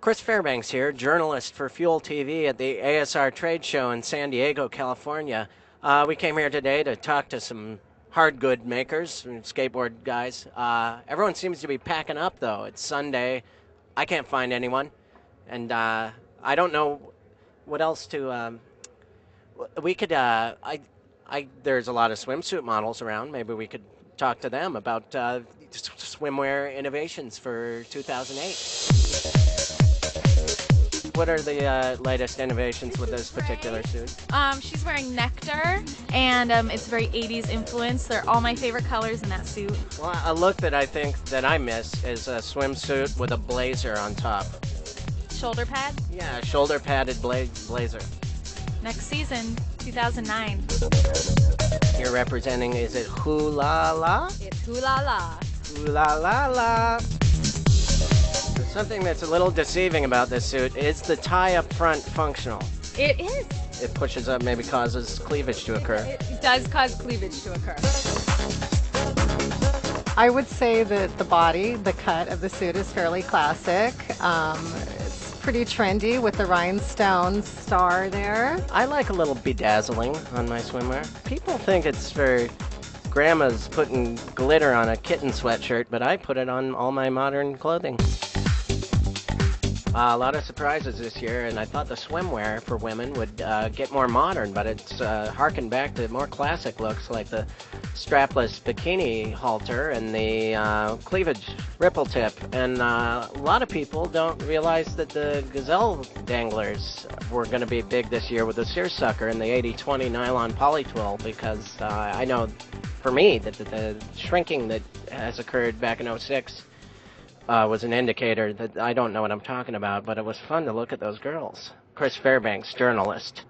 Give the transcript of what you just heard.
Chris Fairbanks here, journalist for Fuel TV at the ASR Trade Show in San Diego, California. Uh, we came here today to talk to some hard good makers, skateboard guys. Uh, everyone seems to be packing up though. It's Sunday. I can't find anyone, and uh, I don't know what else to. Um, we could. Uh, I, I. There's a lot of swimsuit models around. Maybe we could talk to them about uh, swimwear innovations for 2008 what are the uh, latest innovations with this particular suit? Um, she's wearing Nectar, and um, it's very 80s influence. They're all my favorite colors in that suit. Well, a look that I think that I miss is a swimsuit with a blazer on top. Shoulder pad? Yeah, shoulder padded bla- blazer. Next season, 2009. You're representing, is it Hula La? It's Hula La. Hula La La. Something that's a little deceiving about this suit is the tie up front functional. It is. It pushes up, maybe causes cleavage to occur. It does cause cleavage to occur. I would say that the body, the cut of the suit is fairly classic. Um, it's pretty trendy with the rhinestone star there. I like a little bedazzling on my swimwear. People think it's for grandma's putting glitter on a kitten sweatshirt, but I put it on all my modern clothing. Uh, a lot of surprises this year, and I thought the swimwear for women would uh, get more modern, but it's uh, harkened back to more classic looks like the strapless bikini halter and the uh, cleavage ripple tip. And uh, a lot of people don't realize that the gazelle danglers were going to be big this year with the seersucker and the 80-20 nylon polytwill because uh, I know for me that the, the shrinking that has occurred back in 06 uh, was an indicator that I don't know what I'm talking about, but it was fun to look at those girls. Chris Fairbanks, journalist.